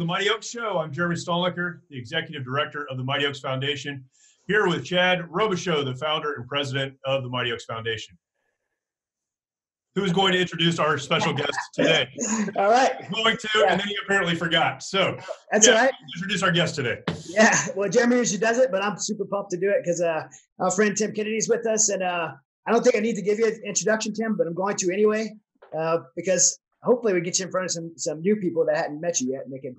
the Mighty Oaks Show. I'm Jeremy Stalnecker, the Executive Director of the Mighty Oaks Foundation, here with Chad Robichaux, the founder and president of the Mighty Oaks Foundation. Who's going to introduce our special guest today? All right. Going to, yeah. and then he apparently forgot. So that's yeah, all right. Introduce our guest today. Yeah. Well, Jeremy usually does it, but I'm super pumped to do it because uh, our friend Tim Kennedy's with us, and uh, I don't think I need to give you an introduction, Tim, but I'm going to anyway uh, because hopefully we get you in front of some some new people that hadn't met you yet, and they can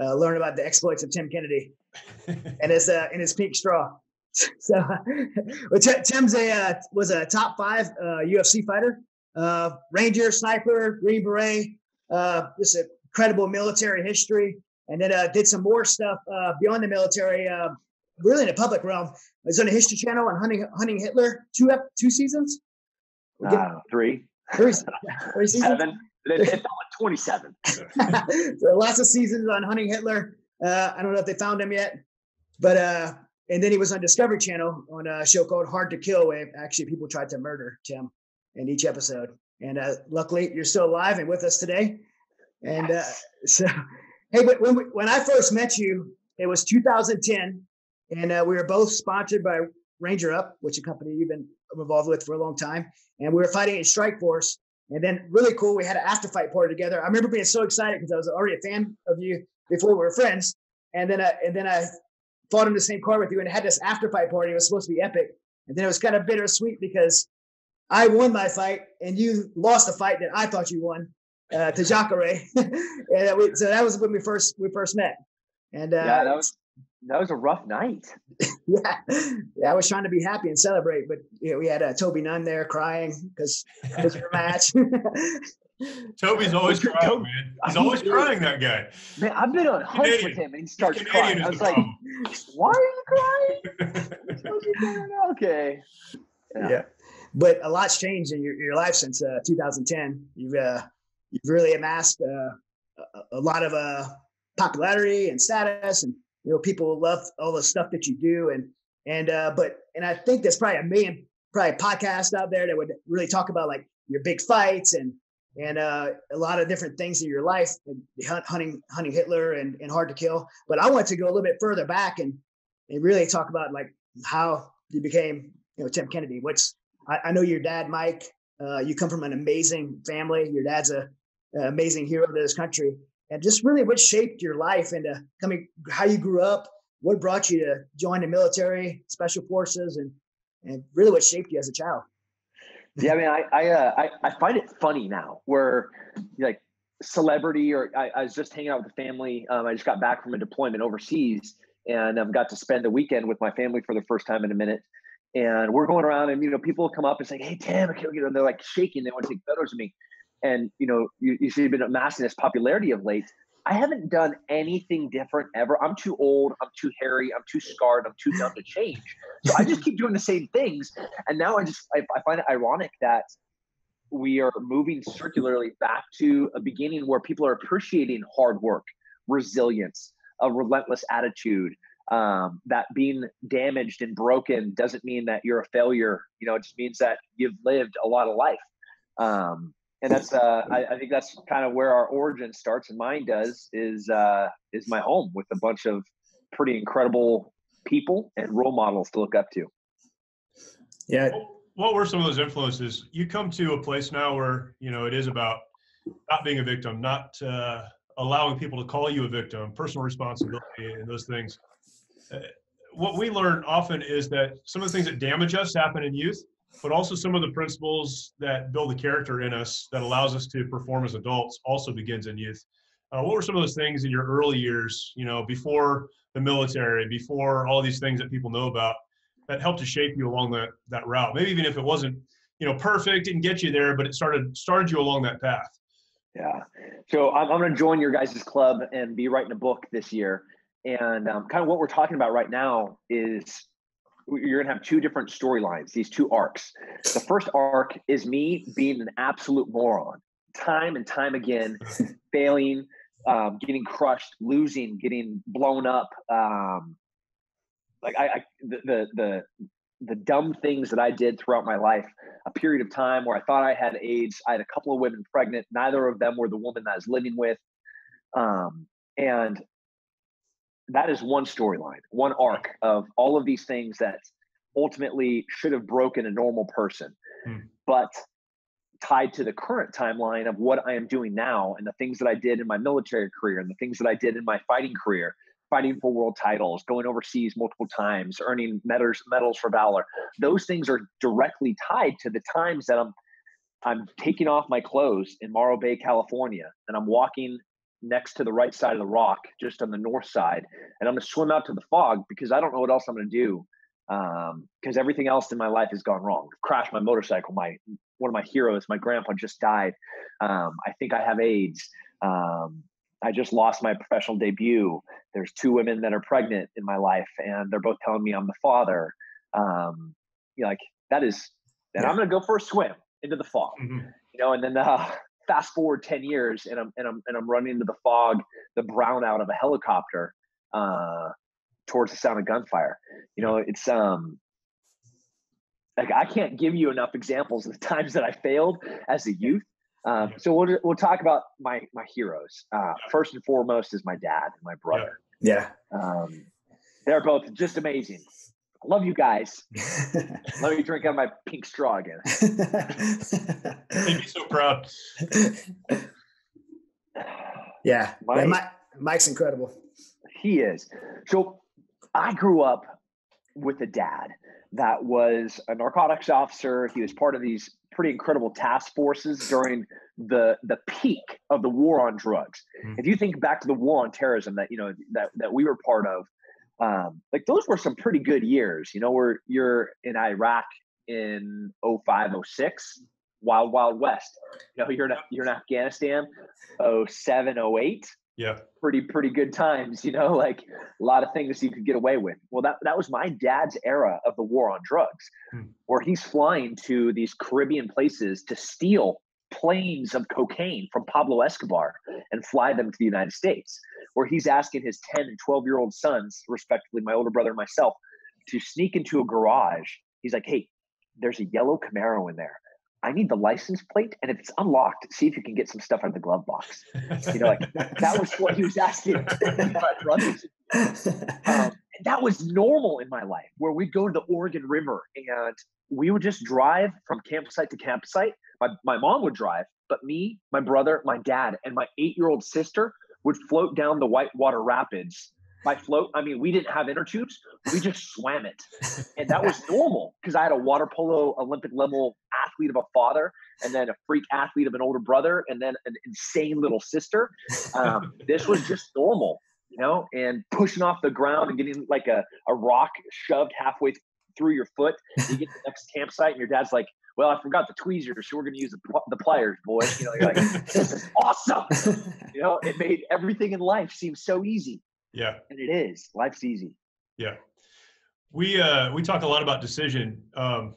uh, learn about the exploits of Tim Kennedy and his uh, and his pink straw. so, well, Tim's a uh, was a top five uh, UFC fighter, uh, Ranger, sniper, Green Beret, uh, just a credible military history, and then uh, did some more stuff uh, beyond the military, uh, really in the public realm. I was on the History Channel on hunting hunting Hitler two two seasons. Uh, three. Three, three seasons. Seven. They found 27. so lots of seasons on hunting Hitler. Uh, I don't know if they found him yet, but uh, and then he was on Discovery Channel on a show called Hard to Kill, where actually people tried to murder Tim in each episode. And uh, luckily, you're still alive and with us today. And uh, so, hey, but when we, when I first met you, it was 2010, and uh, we were both sponsored by Ranger Up, which is a company you've been involved with for a long time, and we were fighting in Strikeforce. And then really cool, we had an after fight party together. I remember being so excited because I was already a fan of you before we were friends. And then I, and then I fought in the same car with you and had this after fight party. It was supposed to be epic. And then it was kind of bittersweet because I won my fight and you lost a fight that I thought you won uh, to Jacare. and we, so that was when we first we first met. And uh, yeah, that was that was a rough night. yeah. yeah, I was trying to be happy and celebrate, but you know, we had uh, Toby Nunn there crying because it was your match. Toby's always crying, man. He's always crying, that guy. Man, I've been on hunts with him, and he starts crying. I was like, problem. "Why are you crying?" okay. Yeah. yeah. but a lot's changed in your, your life since uh, 2010. You've uh, you've really amassed uh, a, a, lot of uh, popularity and status, and you know people will love all the stuff that you do and and uh but and i think there's probably a million probably podcasts out there that would really talk about like your big fights and and uh, a lot of different things in your life, hunting, hunting Hitler, and, and hard to kill. But I want to go a little bit further back and and really talk about like how you became, you know, Tim Kennedy. Which I, I know your dad, Mike. Uh, you come from an amazing family. Your dad's a, a amazing hero to this country, and just really what shaped your life into coming, how you grew up, what brought you to join the military, special forces, and and really what shaped you as a child. yeah, I mean, I I, uh, I, I find it funny now where like celebrity or I, I was just hanging out with the family. Um, I just got back from a deployment overseas and I've um, got to spend the weekend with my family for the first time in a minute. And we're going around, and you know, people come up and say, "Hey, Tim," know, they're like shaking. They want to take photos of me and you know you, you see you've been amassing this popularity of late i haven't done anything different ever. I'm too old i'm too hairy i'm too scarred i'm too dumb to change. So i just keep doing the same things and now i just I, I find it ironic that we are moving circularly back to a beginning where people are appreciating hard work resilience a relentless attitude um, that being damaged and broken doesn't mean that you're a failure. You know it just means that you've lived a lot of life. Um, and that's uh, I, I, think that's kind of where our origin starts, and mine does is uh, is my home with a bunch of pretty incredible people and role models to look up to. Yeah. What were some of those influences? You come to a place now where you know it is about not being a victim, not uh, allowing people to call you a victim, personal responsibility, and those things. Uh, what we learn often is that some of the things that damage us happen in youth but also some of the principles that build the character in us that allows us to perform as adults also begins in youth. Uh, what were some of those things in your early years, you know, before the military, before all these things that people know about that helped to shape you along that, that route? Maybe even if it wasn't, you know, perfect, didn't get you there, but it started, started you along that path. Yeah. So I'm, I'm going to join your guys' club and be writing a book this year. And um, kind of what we're talking about right now is you're gonna have two different storylines, these two arcs. The first arc is me being an absolute moron, time and time again, failing, um, getting crushed, losing, getting blown up. Um, like I, I the, the the the dumb things that I did throughout my life. A period of time where I thought I had AIDS. I had a couple of women pregnant. Neither of them were the woman that I was living with. Um, And that is one storyline, one arc of all of these things that ultimately should have broken a normal person. Hmm. But tied to the current timeline of what I am doing now and the things that I did in my military career and the things that I did in my fighting career, fighting for world titles, going overseas multiple times, earning medals medals for valor. Those things are directly tied to the times that I'm I'm taking off my clothes in Morro Bay, California, and I'm walking next to the right side of the rock, just on the north side, and I'm gonna swim out to the fog because I don't know what else I'm gonna do because um, everything else in my life has gone wrong. Crashed my motorcycle. My one of my heroes, my grandpa, just died. Um, I think I have AIDS. Um, I just lost my professional debut. There's two women that are pregnant in my life, and they're both telling me I'm the father. Um, you know, like that is, and yeah. I'm going to go for a swim into the fog. Mm-hmm. You know, and then uh, fast forward ten years, and I'm and I'm and I'm running into the fog, the brownout of a helicopter. Uh, towards the sound of gunfire. You know, it's um like I can't give you enough examples of the times that I failed as a youth. Um, so we'll we'll talk about my my heroes. Uh, first and foremost is my dad and my brother. Yeah, um, they're both just amazing. Love you guys. Let me drink out my pink straw again. Make me so proud. Yeah, Mike, yeah, Mike, Mike's incredible. He is. So I grew up with a dad that was a narcotics officer. He was part of these pretty incredible task forces during the the peak of the war on drugs. Mm-hmm. If you think back to the war on terrorism that you know that that we were part of, um, like those were some pretty good years. You know, where you're in Iraq in 05, 06, wild wild west. You know, you're in you're in Afghanistan, 07, 08 yeah pretty pretty good times you know like a lot of things you could get away with well that, that was my dad's era of the war on drugs hmm. where he's flying to these caribbean places to steal planes of cocaine from pablo escobar and fly them to the united states where he's asking his 10 and 12 year old sons respectively my older brother and myself to sneak into a garage he's like hey there's a yellow camaro in there I need the license plate, and if it's unlocked, see if you can get some stuff out of the glove box. You know, like that was what he was asking my brothers. Um, that was normal in my life, where we'd go to the Oregon River and we would just drive from campsite to campsite. My my mom would drive, but me, my brother, my dad, and my eight year old sister would float down the Whitewater Rapids by float, I mean, we didn't have inner tubes. We just swam it. And that was normal because I had a water polo Olympic level athlete of a father and then a freak athlete of an older brother and then an insane little sister. Um, this was just normal, you know, and pushing off the ground and getting like a, a rock shoved halfway through your foot. You get to the next campsite and your dad's like, well, I forgot the tweezers, so we're going to use the, the pliers, boys. You know, you're like, this is awesome. You know, it made everything in life seem so easy. Yeah. And it is. Life's easy. Yeah. We uh we talk a lot about decision. Um,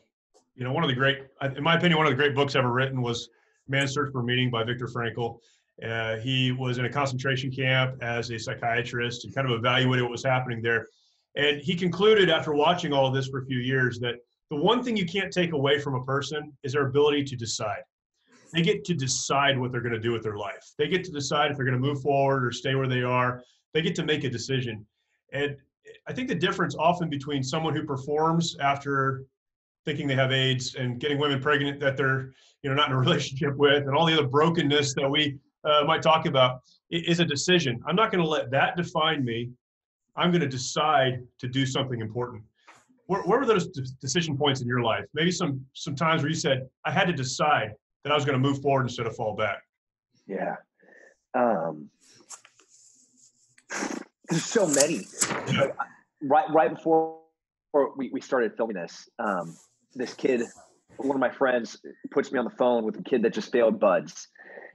you know, one of the great, in my opinion, one of the great books ever written was Man's Search for Meaning by Viktor Frankl. Uh, he was in a concentration camp as a psychiatrist and kind of evaluated what was happening there. And he concluded after watching all of this for a few years that the one thing you can't take away from a person is their ability to decide. They get to decide what they're going to do with their life. They get to decide if they're going to move forward or stay where they are they get to make a decision. And I think the difference often between someone who performs after thinking they have AIDS and getting women pregnant that they're you know not in a relationship with and all the other brokenness that we uh, might talk about is a decision. I'm not going to let that define me. I'm going to decide to do something important. Where, where were those decision points in your life? Maybe some some times where you said I had to decide that I was going to move forward instead of fall back. Yeah. Um, there's so many. right right before we, we started filming this, um, this kid, one of my friends, puts me on the phone with a kid that just failed BUD/S,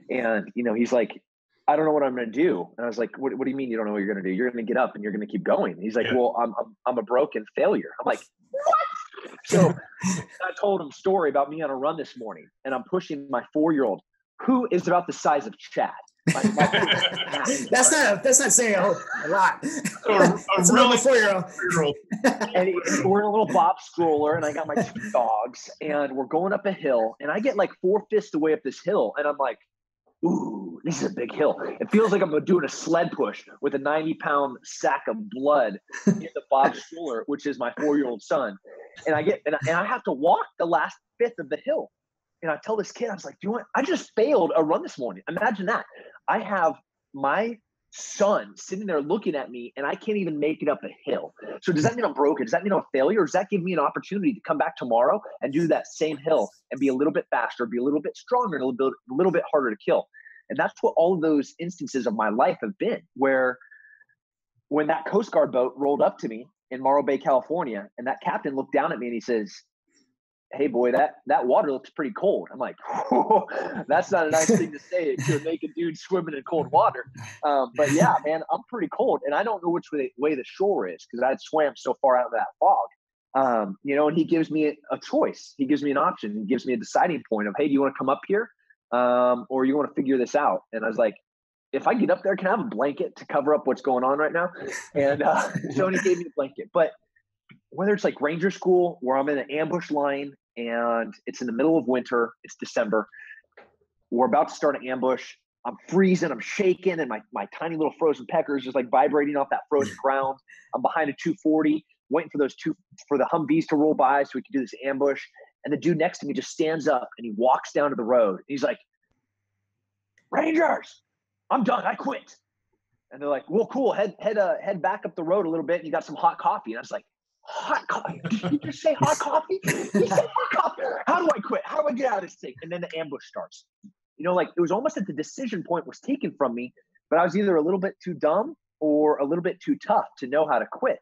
and you know he's like, I don't know what I'm going to do. And I was like, what, what, do you mean you don't know what you're going to do? You're going to get up and you're going to keep going. And he's like, yeah. well, I'm, I'm, I'm a broken failure. I'm like, what? So I told him story about me on a run this morning and I'm pushing my four-year-old who is about the size of Chad that's not that's not saying a, a lot. A, a really four year old. and we're in a little bob stroller, and I got my two dogs, and we're going up a hill, and I get like four fists away up this hill, and I'm like, ooh, this is a big hill. It feels like I'm doing a sled push with a 90 pound sack of blood in the Bob stroller, which is my four year old son. And I get, and I, and I have to walk the last fifth of the hill. And I tell this kid, I was like, do you want, I just failed a run this morning. Imagine that. I have my son sitting there looking at me and I can't even make it up a hill. So does that mean I'm broken? Does that mean I'm a failure? Or does that give me an opportunity to come back tomorrow and do that same hill and be a little bit faster, be a little bit stronger, a little bit, a little bit harder to kill? And that's what all of those instances of my life have been where when that Coast Guard boat rolled up to me in Morro Bay, California, and that captain looked down at me and he says, hey boy that that water looks pretty cold. I'm like that's not a nice thing to say to make a naked dude swimming in cold water. Um, but yeah man i'm pretty cold and i don't know which way, way the shore is because i'd swam so far out of that fog. Um, you know and he gives me a, choice. He gives me an option. He gives me a deciding point of hey do you want to come up here um, or you want to figure this out? And i was like if I get up there, can I have a blanket to cover up what's going on right now? And uh, gave me a blanket. But whether it's like ranger school where I'm in an ambush line and it's in the middle of winter, it's December. We're about to start an ambush. I'm freezing, I'm shaking, and my, my tiny little frozen pecker is just like vibrating off that frozen ground. I'm behind a 240, waiting for those two for the Humvees to roll by so we can do this ambush. And the dude next to me just stands up and he walks down to the road. He's like, Rangers, I'm done. I quit. And they're like, well, cool. Head head uh, head back up the road a little bit. And you got some hot coffee. And I was like, hot coffee. Did you just say hot coffee? You said hot coffee. How do I quit? How do I get out of this thing? And then the ambush starts. You know, like it was almost that the decision point was taken from me, but I was either a little bit too dumb or a little bit too tough to know how to quit.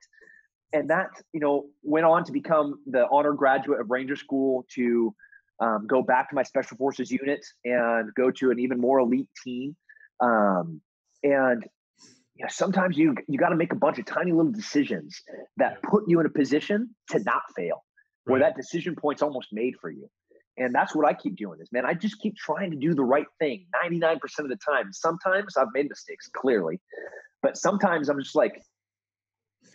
And that, you know, went on to become the honor graduate of Ranger School to um, go back to my special forces unit and go to an even more elite team. Um, and you know, sometimes you you got to make a bunch of tiny little decisions that put you in a position to not fail, right. where that decision point's almost made for you. And that's what I keep doing is, man, I just keep trying to do the right thing 99% of the time. Sometimes I've made mistakes, clearly, but sometimes I'm just like,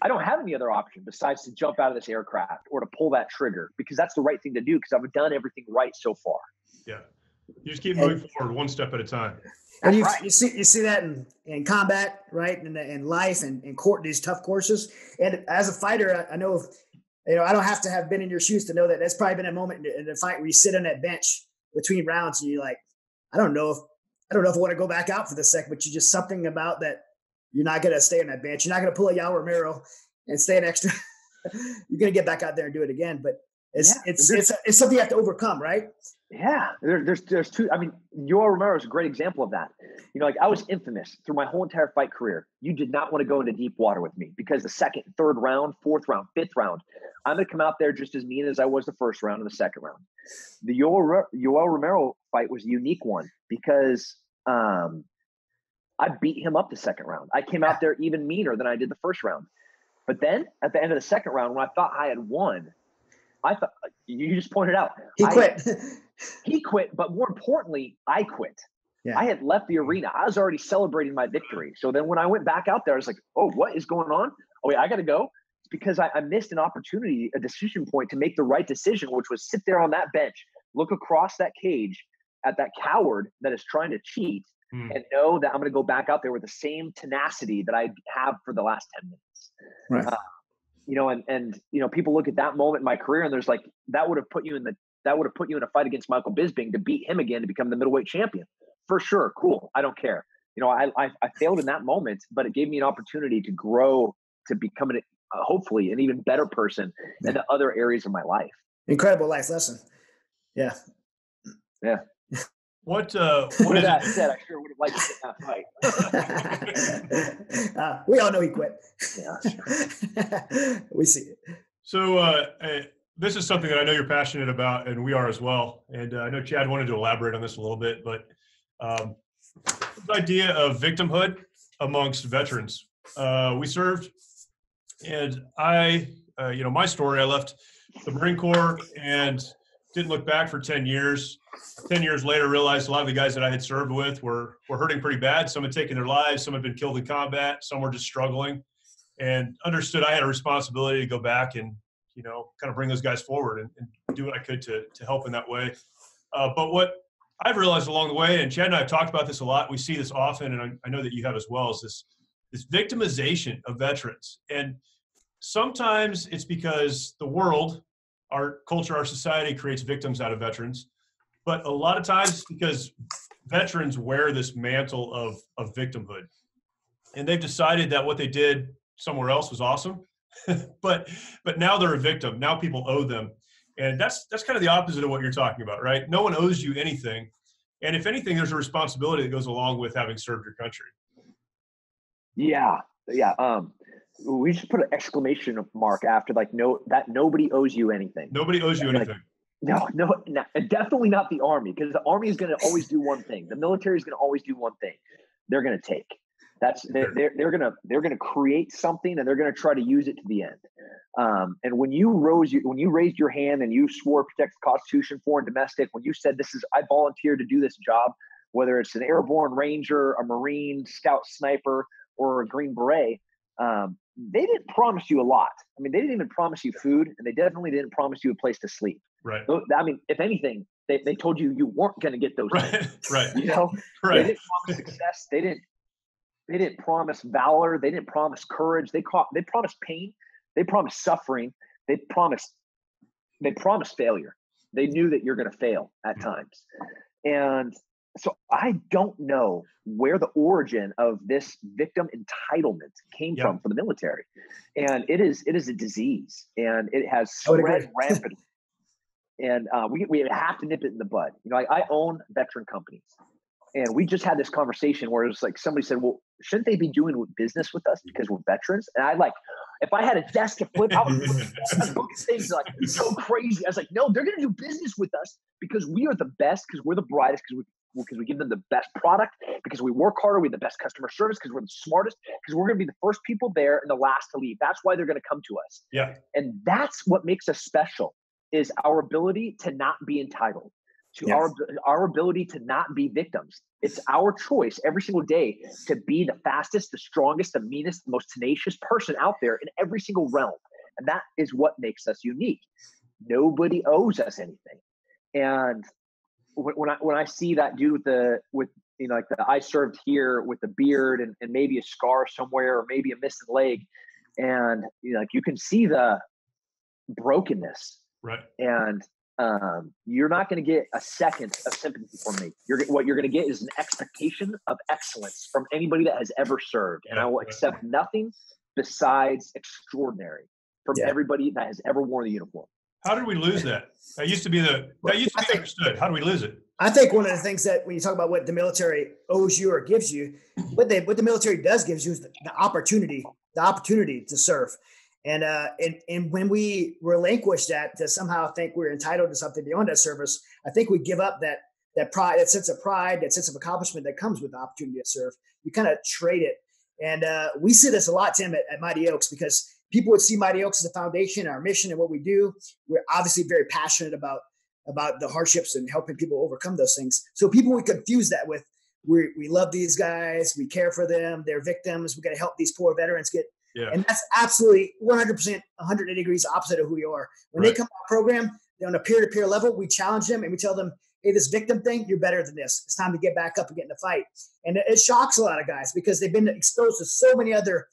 I don't have any other option besides to jump out of this aircraft or to pull that trigger because that's the right thing to do because I've done everything right so far. Yeah. You just keep moving forward one step at a time. And you, right. you see you see that in, in combat, right? In, in life and in court, these tough courses. And as a fighter, I, I know, if, you know, I don't have to have been in your shoes to know that that's probably been a moment in the fight where you sit on that bench between rounds and you're like, I don't know if I don't know if I want to go back out for the second, but you just something about that you're not gonna stay on that bench. You're not gonna pull a Yoel Romero and stay an extra. you're gonna get back out there and do it again. But it's yeah, it's it's, it's something you have to overcome, right? Yeah, there, there's there's two. I mean, Yoel Romero is a great example of that. You know, like I was infamous through my whole entire fight career. You did not want to go into deep water with me because the second, third round, fourth round, fifth round, I'm going to come out there just as mean as I was the first round and the second round. The Yoel, Yoel Romero fight was a unique one because um, I beat him up the second round. I came out there even meaner than I did the first round. But then at the end of the second round, when I thought I had won, I thought you just pointed out he quit. he quit, but more importantly, I quit. Yeah. I had left the arena. I was already celebrating my victory. So then when I went back out there, I was like, oh, what is going on? Oh, wait, I got to go. It's because I, I, missed an opportunity, a decision point to make the right decision, which was sit there on that bench, look across that cage at that coward that is trying to cheat, mm. and know that I'm going to go back out there with the same tenacity that I have for the last 10 minutes. Right. Uh, you know, and and you know, people look at that moment in my career and there's like that would have put you in the that would have put you in a fight against Michael Bisping to beat him again to become the middleweight champion. For sure, cool. I don't care. You know, I I, I failed in that moment, but it gave me an opportunity to grow to become an, uh, hopefully an even better person yeah. in the other areas of my life. Incredible life lesson. Yeah. Yeah. What uh what is that said, I sure would have liked to get that fight. uh, we all know he quit. Yeah. we see it. So uh this is something that I know you're passionate about, and we are as well. And uh, I know Chad wanted to elaborate on this a little bit, but um, the idea of victimhood amongst veterans. Uh, we served, and I, uh, you know, my story. I left the Marine Corps and didn't look back for 10 years. 10 years later, realized a lot of the guys that I had served with were, were hurting pretty bad. Some had taken their lives, some had been killed in combat, some were just struggling, and understood I had a responsibility to go back and, you know, kind of bring those guys forward and, and do what I could to, to help in that way. Uh, but what I've realized along the way, and Chad and I have talked about this a lot. We see this often, and I, I know that you have as well. Is this this victimization of veterans, and sometimes it's because the world, our culture, our society creates victims out of veterans, but a lot of times because veterans wear this mantle of of victimhood, and they've decided that what they did somewhere else was awesome, but but now they're a victim. Now people owe them and that's that's kind of the opposite of what you're talking about, right? No one owes you anything. And if anything, there's a responsibility that goes along with having served your country. Yeah. Yeah. Um, we should put an exclamation mark after like no that nobody owes you anything. Nobody owes you Like, anything. No, no, no, definitely not the army because the army is going to always do one thing. The military is going to always do one thing. They're going to take. That's they're they're, to they're going to create something and they're going to try to use it to the end. Um, and when you rose you when you raised your hand and you swore to protect the Constitution, foreign, domestic, when you said this is I volunteer to do this job, whether it's an airborne ranger, a marine, scout, sniper, or a green beret, um, they didn't promise you a lot. I mean, they didn't even promise you food, and they definitely didn't promise you a place to sleep. Right. I mean, if anything, they, they told you you weren't going to get those. things, Right. Right. You know, they didn't promise success. They didn't. They didn't promise valor. They didn't promise courage. They caught. They promised pain. They promised suffering. They promised. They promised failure. They knew that you're going to fail at times, and so I don't know where the origin of this victim entitlement came from for the military, and it is it is a disease, and it has spread rampantly. And uh, we we have to nip it in the bud. You know, I, I own veteran companies, and we just had this conversation where it's like somebody said, "Well, shouldn't they be doing business with us because we're veterans?" And I like, if I had a desk to flip, I would flip I look at things like so crazy. I was like, "No, they're going to do business with us because we are the best, because we're the brightest, because we because we give them the best product, because we work harder, we have the best customer service, because we're the smartest, because we're going to be the first people there and the last to leave. That's why they're going to come to us." Yeah. And that's what makes us special is our ability to not be entitled to Yes. our our ability to not be victims. It's our choice every single day to be the fastest, the strongest, the meanest, the most tenacious person out there in every single realm. And that is what makes us unique. Nobody owes us anything. And when, when I when I see that dude with the with you know like the I served here with the beard and, and maybe a scar somewhere or maybe a missing leg, and you know like you can see the brokenness Right. and um, you're not going to get a second of sympathy from me. You're what you're going to get is an expectation of excellence from anybody that has ever served, and I will accept nothing besides extraordinary from Yeah. everybody that has ever worn the uniform. How did we lose that? That used to be the that used to be think- understood. How do we lose it? I think one of the things that when you talk about what the military owes you or gives you, what they what the military does gives you is the, the opportunity, the opportunity to serve. And uh and and when we relinquish that to somehow think we're entitled to something beyond that service, I think we give up that that pride, that sense of pride, that sense of accomplishment that comes with the opportunity to serve. You kind of trade it. And uh, we see this a lot, Tim, at, at Mighty Oaks because people would see Mighty Oaks as a foundation, our mission, and what we do. We're obviously very passionate about about the hardships and helping people overcome those things. So people would confuse that with we we love these guys, we care for them, they're victims, we got to help these poor veterans get. Yeah. And that's absolutely 100%, 180 degrees opposite of who you are. When Right. they come to our program, they're on a peer-to-peer level. We challenge them and we tell them, "Hey, this victim thing, you're better than this. It's time to get back up and get in the fight." And it, it shocks a lot of guys because they've been exposed to so many other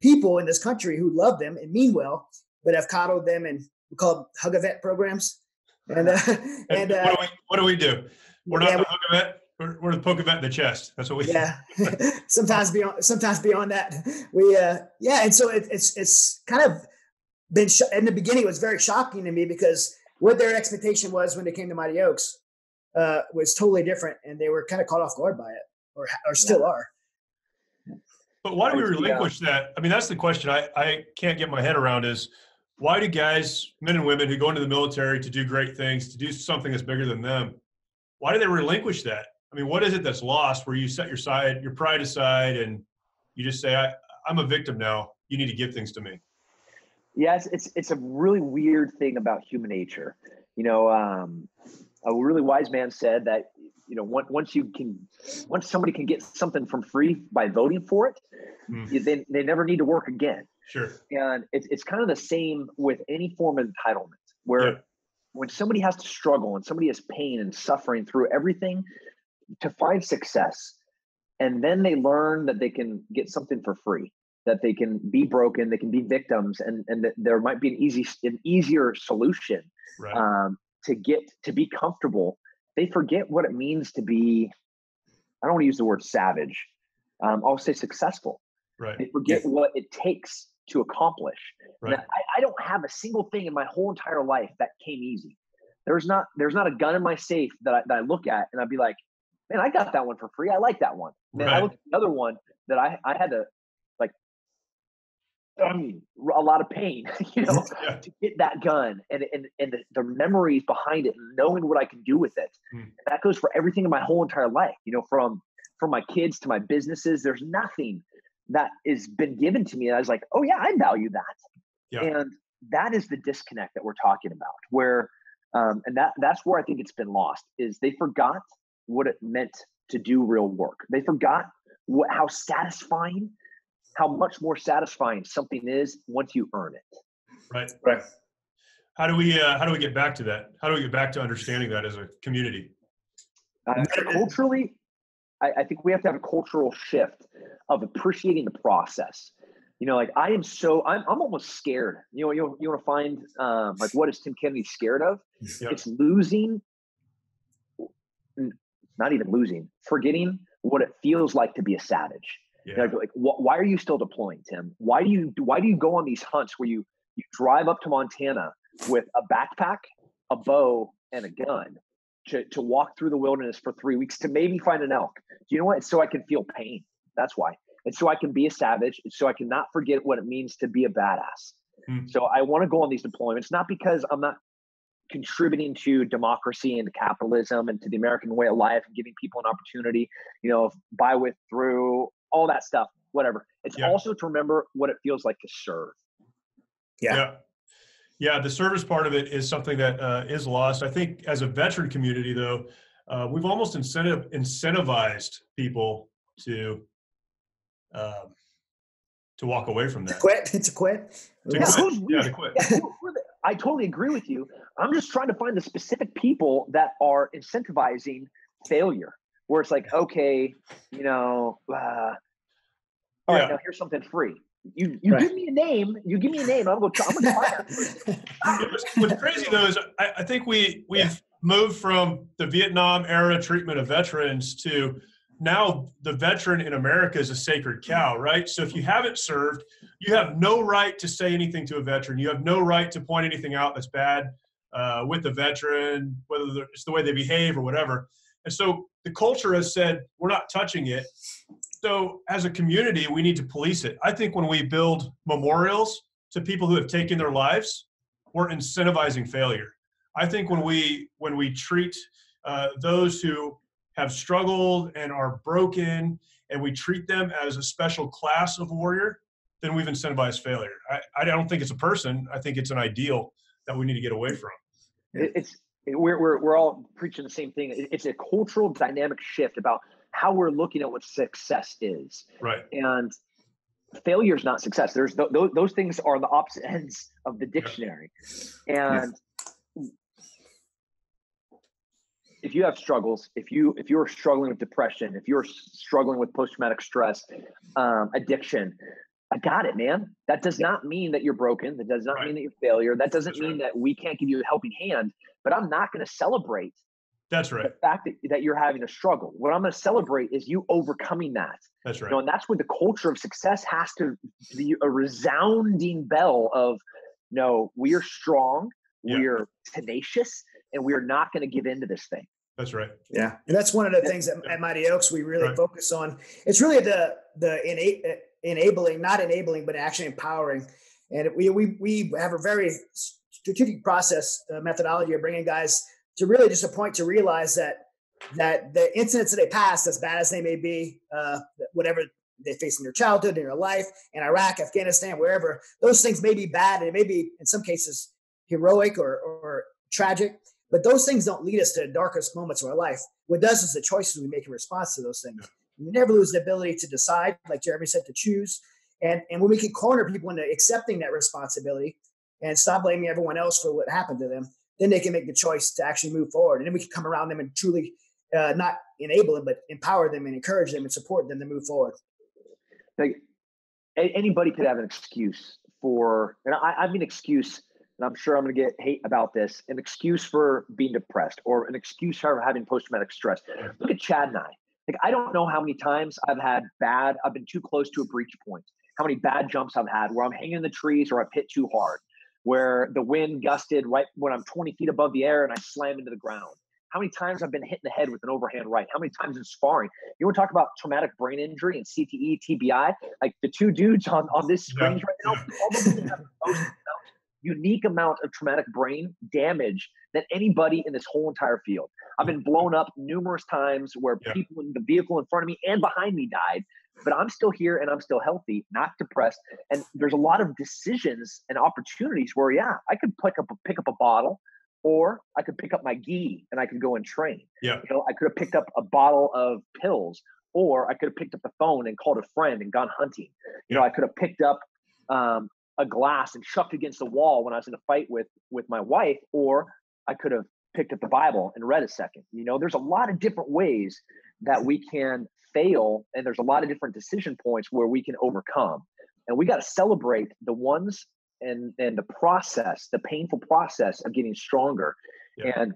people in this country who love them and mean well, but have coddled them and we call them hug a vet programs. And uh, And, and uh, what, do we, what do we do? We're not yeah, the hook of it. We're, we're the poke of it in the chest. That's what we. yeah sometimes beyond sometimes beyond that we uh yeah and so it, it's it's kind of been sh- in the beginning it was very shocking to me because what their expectation was when they came to mighty oaks uh was totally different and they were kind of caught off guard by it or or still are But why do we Yeah. relinquish that? I mean, that's the question I, I can't get my head around is why do guys, men and women who go into the military to do great things, to do something that's bigger than them, why do they relinquish that? I mean, what is it that's lost where you set your side, your pride aside and you just say, I, I'm a victim now. You need to give things to me. Yeah, it's, it's it's a really weird thing about human nature. You know, um, a really wise man said that you know once once you can once somebody can get something from free by voting for it, you, they they never need to work again. Sure. And it's it's kind of the same with any form of entitlement, where Yeah. when somebody has to struggle and somebody has pain and suffering through everything to find success, and then they learn that they can get something for free, that they can be broken, they can be victims, and and that there might be an easy an easier solution Right. um, to get to be comfortable. They forget what it means to be. I don't want to use the word savage. Um, I'll say successful. right. They forget what it takes to accomplish. Right. Now, I, I don't have a single thing in my whole entire life that came easy. There's not there's not a gun in my safe that I, that I look at and I'd be like, man, I got that one for free. I like that one. Man, I Right. look at another one that I I had to like. I mean, a lot of pain, you know, Yeah. to get that gun and and and the, the memories behind it, knowing what I can do with it. And that goes for everything in my whole entire life. You know, from from my kids to my businesses. There's nothing that has been given to me. And I was like, oh yeah, I value that. Yeah. And that is the disconnect that we're talking about. Where um, and that that's where I think it's been lost is they forgot what it meant to do real work. They forgot what how satisfying, how much more satisfying something is once you earn it. Right. Right. How do we uh, how do we get back to that? How do we get back to understanding that as a community? Uh, culturally, I, I think we have to have a cultural shift of appreciating the process. You know, like I am so I'm I'm almost scared. You know, you you want to find um, like what is Tim Kennedy scared of? Yeah. It's losing, n- not even losing, forgetting what it feels like to be a savage. You know, Yeah. like, why are you still deploying, Tim? Why do you why do you go on these hunts where you you drive up to Montana with a backpack, a bow, and a gun to to walk through the wilderness for three weeks to maybe find an elk? Do you know what? It's so I can feel pain. That's why. It's so I can be a savage. It's so I can not forget what it means to be a badass. Hmm. So I want to go on these deployments, not because I'm not contributing to democracy and capitalism and to the American way of life and giving people an opportunity, you know, buy with through all that stuff, whatever. It's Yeah. also to remember what it feels like to serve. Yeah. Yeah. Yeah, the service part of it is something that uh, is lost. I think as a veteran community, though, uh, we've almost incentive incentivized people to um, to walk away from To that. quit. To quit. To Yeah, quit. Yeah, to quit. Yeah, who- who are the- I totally agree with you. I'm just trying to find the specific people that are incentivizing failure, where it's like, okay, you know, uh, all right, Yeah. now here's something free. You you Right. give me a name, you give me a name, I'm gonna I'm gonna try that. Yeah, what's, what's crazy though is I, I think we we've moved from the Vietnam era treatment of veterans to now the veteran in America is a sacred cow, right? So if you haven't served, you have no right to say anything to a veteran. You have no right to point anything out that's bad uh, with the veteran, whether it's the way they behave or whatever. And so the culture has said we're not touching it. So as a community, we need to police it. I think when we build memorials to people who have taken their lives, we're incentivizing failure. I think when we when we treat uh, those who have struggled and are broken, and we treat them as a special class of warrior, then we've incentivized failure. I, I don't think it's a person. I think it's an ideal that we need to get away from. It's we're, we're we're all preaching the same thing. It's a cultural dynamic shift about how we're looking at what success is. Right. and failure is not success there's th- those, those things are the opposite ends of the dictionary and if you have struggles if you if you're struggling with depression if you're struggling with post-traumatic stress um, addiction i got it man that does not mean that you're broken that does not Right. mean that you're failure that doesn't That's mean right. that we can't give you a helping hand but i'm not going to celebrate That's right. the fact that, that you're having a struggle what i'm going to celebrate is you overcoming that That's you right. know, and that's where the culture of success has to be a resounding bell of no, we are strong, Yeah. we are tenacious, and we are not going to give in to this thing. That's right. Yeah, and that's one of the things at, at Mighty Oaks we really Right. focus on. It's really the the ena- enabling, not enabling, but actually empowering. And we we we have a very strategic process uh, methodology of bringing guys to really just a point to realize that that the incidents that they passed, as bad as they may be, uh, whatever they face in their childhood, in their life, in Iraq, Afghanistan, wherever, those things may be bad and it may be in some cases heroic or, or tragic, but those things don't lead us to the darkest moments of our life. What does is the choices we make in response to those things. We never lose the ability to decide, like Jeremy said, to choose. And, and when we can corner people into accepting that responsibility and stop blaming everyone else for what happened to them, then they can make the choice to actually move forward. And then we can come around them and truly uh, not enable them, but empower them and encourage them and support them to move forward. Like anybody could have an excuse for, and I, I mean excuse, and I'm sure I'm going to get hate about this, an excuse for being depressed or an excuse for having post-traumatic stress. Look at Chad and I. Like I don't know how many times I've had bad. I've been too close to a breach point. How many bad jumps I've had where I'm hanging in the trees or I've hit too hard, where the wind gusted right when I'm 20 feet above the air and I slam into the ground. How many times I've been hit in the head with an overhand right? How many times in sparring? You want to talk about traumatic brain injury and CTE, TBI? Like the two dudes on, on this screen yeah. right now probably have the most unique amount of traumatic brain damage than anybody in this whole entire field. I've been blown up numerous times where yeah. people in the vehicle in front of me and behind me died, but I'm still here and I'm still healthy, not depressed. And there's a lot of decisions and opportunities where, yeah, I could pick up a, pick up a bottle, or I could pick up my gi and I could go and train. Yeah, you know, I could have picked up a bottle of pills, or I could have picked up the phone and called a friend and gone hunting. You know, I could have picked up um, a glass and chucked against the wall when I was in a fight with with my wife, or I could have picked up the Bible and read a second. You know, there's a lot of different ways that we can fail, and there's a lot of different decision points where we can overcome. And we got to celebrate the ones and and the process, the painful process of getting stronger. Yeah. And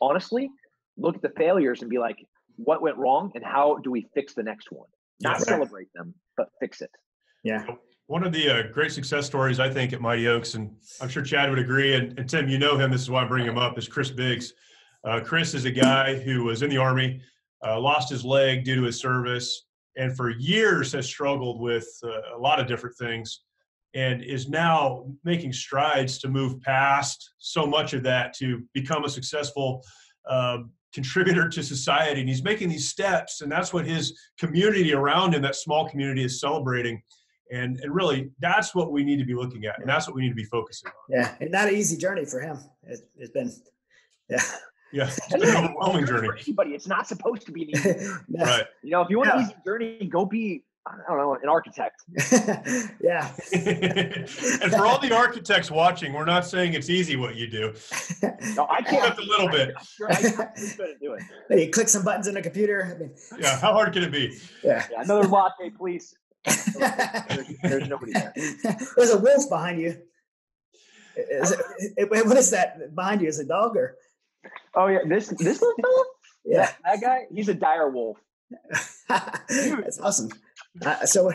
honestly, look at the failures and be like, what went wrong, and how do we fix the next one? Not yeah. celebrate them, but fix it. Yeah. One of the uh, great success stories, I think, at Mighty Oaks, and I'm sure Chad would agree, and, and Tim, you know him. This is why I'm bringing him up. Is Chris Biggs? Uh, Chris is a guy who was in the Army, uh, lost his leg due to his service, and for years has struggled with uh, a lot of different things, and is now making strides to move past so much of that to become a successful um, contributor to society. And he's making these steps, and that's what his community around him, that small community, is celebrating and and really that's what we need to be looking at and that's what we need to be focusing on yeah and not an easy journey for him it, has been yeah yeah it's been an overwhelming journey for anybody it's not supposed to be an easy no. right you know if you want yeah. an easy journey go be I don't know, an architect. yeah. and for all the architects watching, we're not saying it's easy what you do. No, I can't. Just a little bit. I'm sure I, am do it. Hey, click some buttons in a computer. I mean, yeah. How hard can it be? Yeah. yeah another latte, please there's, there's, nobody there. There's a wolf behind you. Is it, what is that behind you? Is it a dog or? Oh yeah, this this little fella. Yeah, that, that, guy. He's a dire wolf. That's awesome. Uh, so.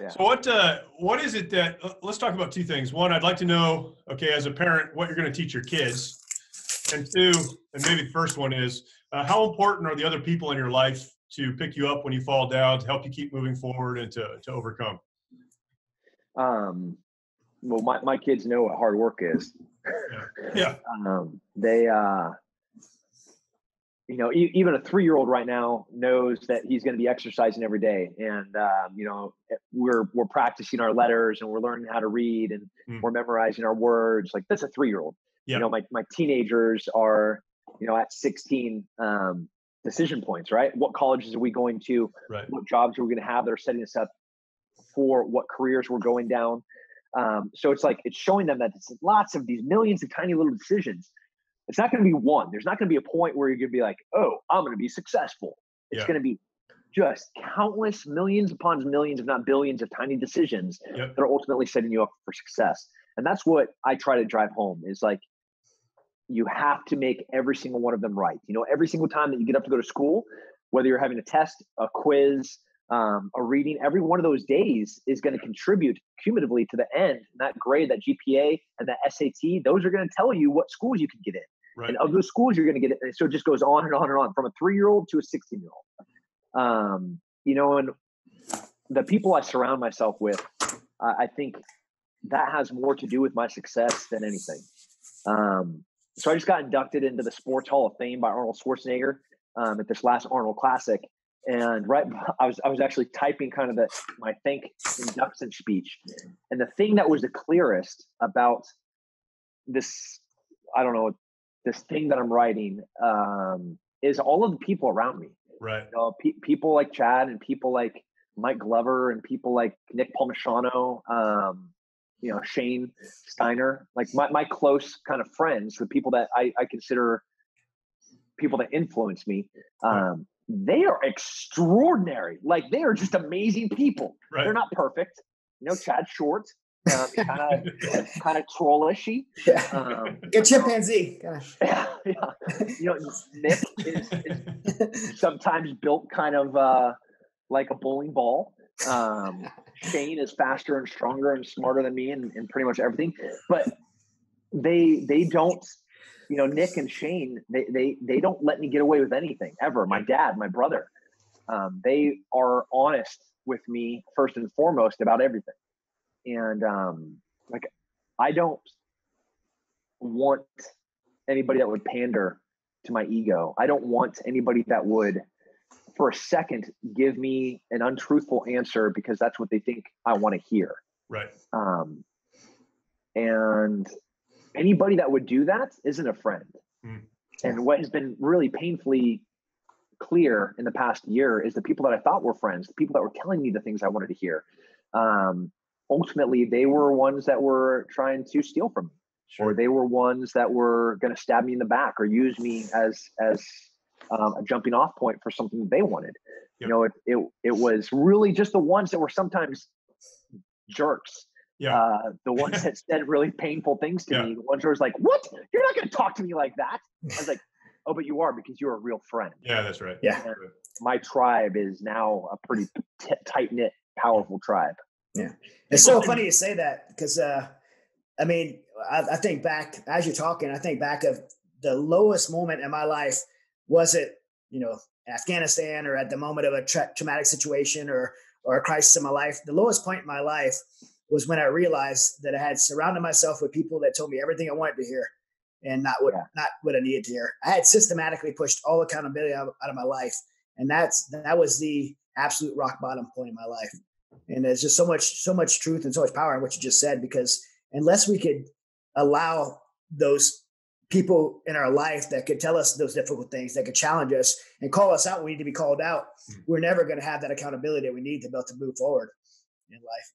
Yeah. So what uh, what is it that uh, let's talk about two things. One, I'd like to know, okay, as a parent, what you're going to teach your kids, and two, and maybe the first one is uh, how important are the other people in your life to pick you up when you fall down, to help you keep moving forward and to, to overcome? Um, well, my, my kids know what hard work is. Yeah. yeah. um, they, uh, you know, e- even a three-year-old right now knows that he's going to be exercising every day, and um, you know, we're we're practicing our letters and we're learning how to read and mm. we're memorizing our words. Like that's a three-year-old. Yeah. You know, my my teenagers are, you know, at 16, um, decision points, right? What colleges are we going to? Right. What jobs are we going to have that are setting us up for what careers we're going down? Um, so it's like it's showing them that it's lots of these millions of tiny little decisions. It's not going to be one. There's not going to be a point where you're going to be like, oh, I'm going to be successful. It's yeah. going to be just countless millions upon millions, if not billions, of tiny decisions yep. that are ultimately setting you up for success. And that's what I try to drive home is like you have to make every single one of them right. You know, every single time that you get up to go to school, whether you're having a test, a quiz, um, a reading, every one of those days is going to contribute cumulatively to the end. And that grade, that GPA, and that SAT, those are going to tell you what schools you can get in. Right. And of those schools, you're going to get it. so it just goes on and on and on from a three year old to a 16 year old. Um, you know, and the people I surround myself with, uh, I think that has more to do with my success than anything. Um, so I just got inducted into the Sports Hall of Fame by Arnold Schwarzenegger um, at this last Arnold Classic. And right, I was I was actually typing kind of the my thank induction speech, and the thing that was the clearest about this, I don't know, this thing that I'm writing um, is all of the people around me. Right. You know, pe- people like Chad and people like Mike Glover and people like Nick Palmisano, um, you know, Shane Steiner, like my, my close kind of friends, the people that I, I consider people that influence me, um, they are extraordinary. Like they are just amazing people. Right. They're not perfect. You know, Chad Short, um, kind of kind of trollishy. Yeah. Um, Good chimpanzee. Gosh. yeah, yeah. You know, Nick is, is sometimes built kind of uh, like a bowling ball. Um, Shane is faster and stronger and smarter than me in, in pretty much everything. But they they don't, you know, Nick and Shane, they they they don't let me get away with anything ever. My dad, my brother, um, they are honest with me first and foremost about everything. And um, like I don't want anybody that would pander to my ego. I don't want anybody that would, for a second, give me an untruthful answer because that's what they think I want to hear. right. Um, and anybody that would do that isn't a friend. Mm. And what has been really painfully clear in the past year is the people that I thought were friends, the people that were telling me the things I wanted to hear. Um, ultimately, they were ones that were trying to steal from me or they were ones that were going to stab me in the back or use me as as um, a jumping off point for something that they wanted. Yep. You know, it, it it was really just the ones that were sometimes jerks. Yeah. Uh, the ones that said really painful things to Yeah. me. The ones where I was like, "What? You're not going to talk to me like that." I was like, "Oh, but you are because you're a real friend." Yeah, that's right. Yeah. Right. My tribe is now a pretty t- tight knit, powerful tribe. Yeah, it's so funny you say that because, uh, I mean, I, I think back as you're talking, I think back of the lowest moment in my life. Was it, you know, Afghanistan or at the moment of a tra- traumatic situation or or a crisis in my life? The lowest point in my life was when I realized that I had surrounded myself with people that told me everything I wanted to hear and not what Yeah. not what I needed to hear. I had systematically pushed all accountability out, out of my life, and that's that was the absolute rock bottom point in my life. And there's just so much so much truth and so much power in what you just said because unless we could allow those people in our life that could tell us those difficult things, that could challenge us and call us out when we need to be called out, Mhm. we're never going to have that accountability that we need to be able to move forward in life.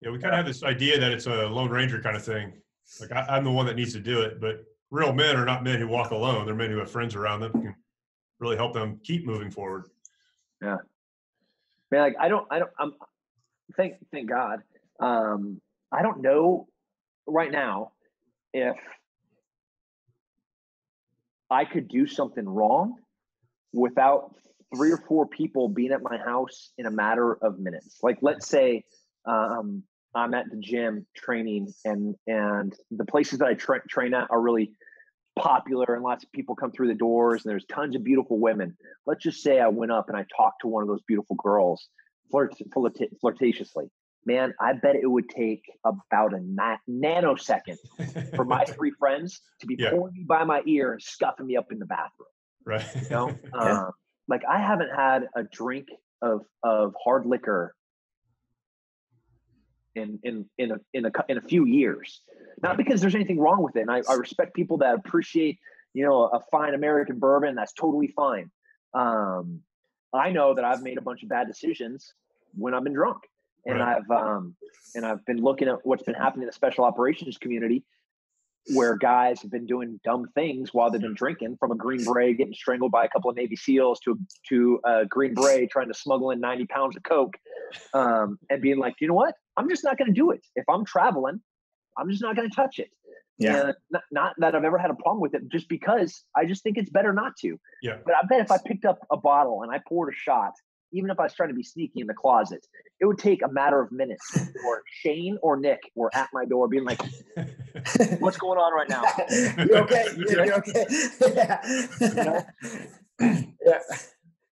Yeah, we kind of have this idea that it's a Lone Ranger kind of thing. Like I, I'm the one that needs to do it, but real men are not men who walk alone. They're men who have friends around them who can really help them keep moving forward. Yeah, man, like I don't, I don't, I'm thank, thank God. Um, I don't know right now if I could do something wrong without three or four people being at my house in a matter of minutes. Like, let's say um, I'm at the gym training, and and the places that I tra- train at are really popular, and lots of people come through the doors, and there's tons of beautiful women. Let's just say I went up and I talked to one of those beautiful girls, flirt, flirt, flirtatiously. Man, I bet it would take about a na- nanosecond for my three friends to be Yeah. pulling me by my ear and scuffing me up in the bathroom. right. You know, Yeah. um, like I haven't had a drink of of hard liquor in in in a in a in a few years. Not because there's anything wrong with it, and I, I respect people that appreciate you know a fine American bourbon. That's totally fine. Um, I know that I've made a bunch of bad decisions when I've been drunk, and Right. I've um, and I've been looking at what's been happening in the special operations community where guys have been doing dumb things while they've been drinking from a green beret getting strangled by a couple of navy seals to to a green beret trying to smuggle in 90 pounds of coke um, and being like you know what i'm just not going to do it if i'm traveling i'm just not going to touch it Yeah. not, not that i've ever had a problem with it just because i just think it's better not to Yeah. but i bet if i picked up a bottle and i poured a shot even if I was trying to be sneaky in the closet, it would take a matter of minutes before Shane or Nick were at my door being like, what's going on right now? you okay? You, you okay? yeah. yeah.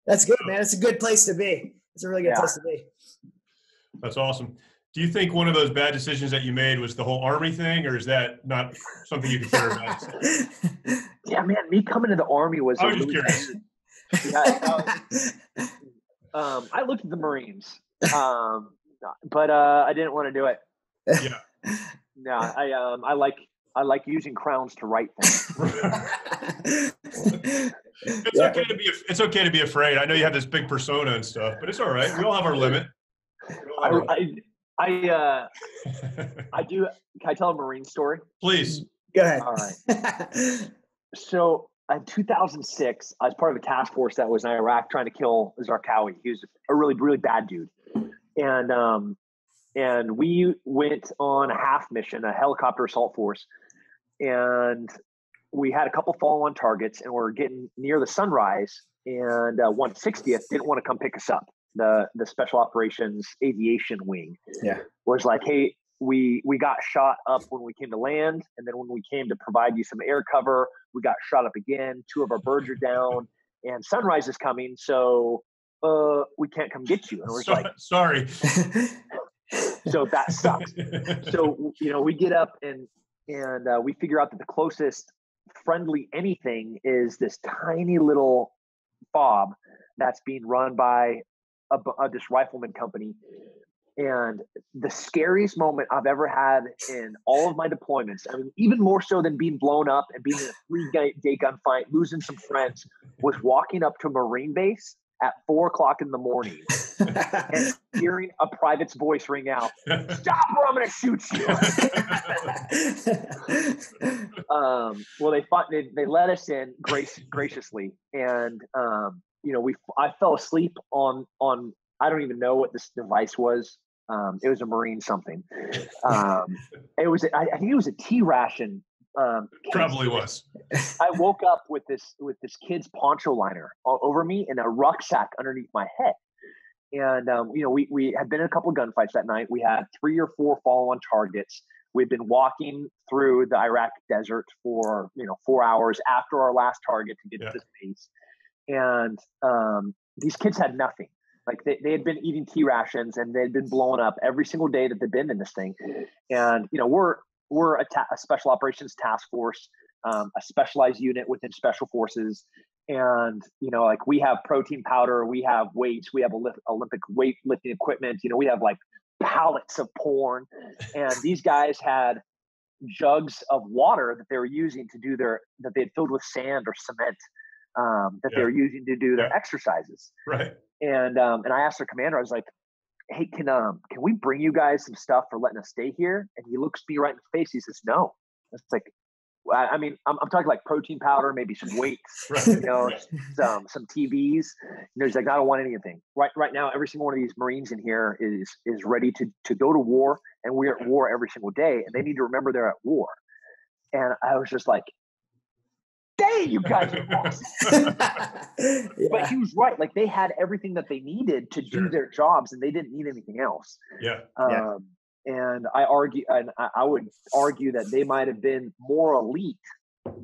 That's good, man. It's a good place to be. It's a really good Yeah. place to be. That's awesome. Do you think one of those bad decisions that you made was the whole army thing, or is that not something you consider a bad? decision? Yeah, man, me coming to the army was. I a was just curious. Yeah, um, I looked at the Marines, um, but uh, I didn't want to do it. Yeah. No, I um, I like I like using crowns to write things. It's Yeah. okay to be. It's okay to be afraid. I know you have this big persona and stuff, but it's all right. We all have our limit. I, I I uh, I do. Can I tell a Marine story? Please. Go ahead. All right. So in 2006, I was part of a task force that was in Iraq trying to kill Zarqawi. He was a really, really bad dude, and um, and we went on a half mission, a helicopter assault force, and we had a couple follow-on targets, and we are getting near the sunrise, and uh, 160th didn't want to come pick us up. The the special operations aviation wing, Yeah. was like, hey, we we got shot up when we came to land, and then when we came to provide you some air cover, we got shot up again. Two of our birds are down, and sunrise is coming, so uh, we can't come get you. And we're So- like, Sorry. so that sucks. So you know, we get up and and uh, we figure out that the closest friendly anything is this tiny little fob that's being run by a, uh, this rifleman company. And the scariest moment I've ever had in all of my deployments, I mean, even more so than being blown up and being in a three day gunfight, losing some friends, was walking up to a Marine base at four o'clock in the morning and hearing a private's voice ring out, "Stop, or I'm going to shoot you." um, well, they fought. They, they let us in grace graciously, and um, you know, we I fell asleep on on I don't even know what this device was. Um, it was a marine something. Um, it was I, I think it was a T ration. Um. Probably was. I woke up with this with this kid's poncho liner all over me and a rucksack underneath my head. And um, you know, we we had been in a couple of gunfights that night. We had three or four follow-on targets. We'd been walking through the Iraq desert for you know four hours after our last target to get Yeah. to this base. And um, these kids had nothing. Like they, they had been eating T rations and they'd been blowing up every single day that they'd been in this thing. And you know, we're we're a, ta- a special operations task force, um, a specialized unit within special forces. And you know, like we have protein powder, we have weights, we have Olymp- Olympic weightlifting equipment. You know, we have like pallets of porn, and these guys had jugs of water that they were using to do their that they had filled with sand or cement um, that they were using to do their Yeah. exercises. Right. And um, and I asked their commander, I was like, "Hey, can um can we bring you guys some stuff for letting us stay here?" And he looks me right in the face. He says, "No." It's like, I I mean, I'm, I'm talking like protein powder, maybe some weights, Right. you know, Right. some some TVs. You know, he's like, I don't want anything. Right right now, every single one of these Marines in here is is ready to to go to war, and we're at war every single day, and they need to remember they're at war. And I was just like, "Dang, you guys are awesome." But he was right. Like they had everything that they needed to Sure. do their jobs, and they didn't need anything else. Yeah. Yeah. Um, and I argue, and I, I would argue that they might have been more elite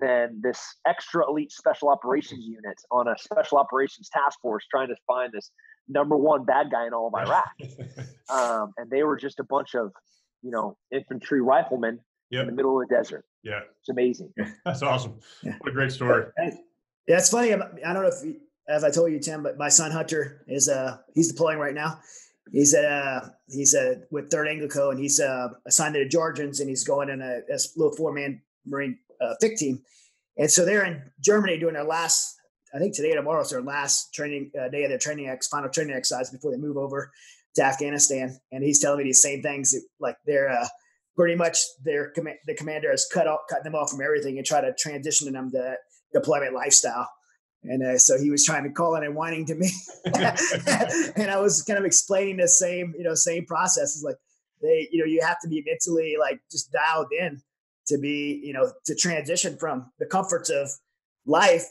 than this extra elite special operations unit on a special operations task force trying to find this number one bad guy in all of Iraq. Um, and they were just a bunch of, you know, infantry riflemen in the middle of the desert. Yeah. It's amazing. That's awesome. Yeah. What a great story. Yeah, it's funny. I don't know if, you, as I told you, Tim, but my son Hunter is uh he's deploying right now. He's uh he's uh with Third ANGLICO and he's uh assigned to the Georgians and he's going in a, a little four man Marine uh, FIC team, and so they're in Germany doing their last. I think today or tomorrow is their last training uh, day of their training ex final training exercise before they move over to Afghanistan. And he's telling me these same things. Like they're uh, pretty much their command the commander has cut off cutting them off from everything and try to transition them to deployment lifestyle. And uh, so he was trying to call in and whining to me, and I was kind of explaining the same, you know, same process. It's like they, you know, you have to be mentally like just dialed in to be, you know, to transition from the comforts of life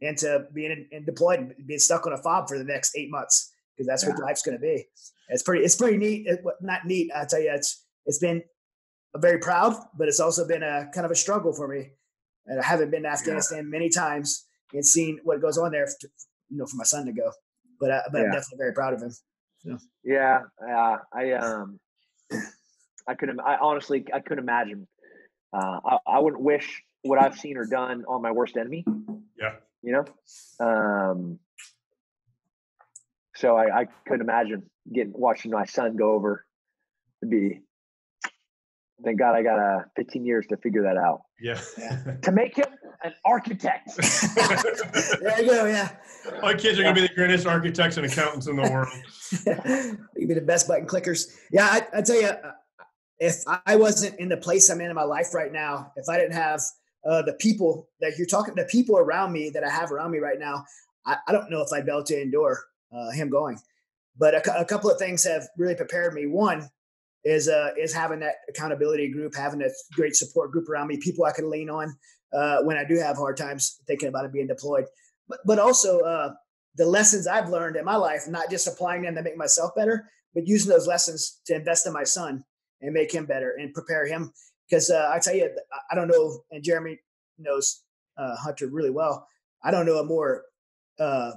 into being in, in deployed, and being stuck on a fob for the next eight months because that's what life's going to be. It's pretty, it's pretty neat. It, not neat, I tell you, it's it's been very proud, but it's also been a kind of a struggle for me. And I haven't been to Afghanistan many times and seen what goes on there, to, you know, for my son to go. But I, but I'm definitely very proud of him. Yeah, yeah. I um, I couldn't. I honestly, I couldn't imagine. Uh, I, I wouldn't wish what I've seen or done on my worst enemy. Yeah. You know. Um. So I, I couldn't imagine getting watching my son go over. It'd be Thank God I got uh, 15 years to figure that out. Yeah. to make him an architect. there you go. Yeah. My kids are gonna be the greatest architects and accountants in the world. you be the best button clickers. Yeah, I, I tell you, uh, if I wasn't in the place I'm in in my life right now, if I didn't have uh, the people that you're talking, the people around me that I have around me right now, I, I don't know if I'd be able to endure uh, him going. But a, a, couple of things have really prepared me. One is uh, is having that accountability group, having a great support group around me, people I can lean on uh, when I do have hard times thinking about it being deployed. But but also uh, the lessons I've learned in my life, not just applying them to make myself better, but using those lessons to invest in my son and make him better and prepare him. Because uh, I tell you, I don't know, and Jeremy knows uh, Hunter really well. I don't know a more uh,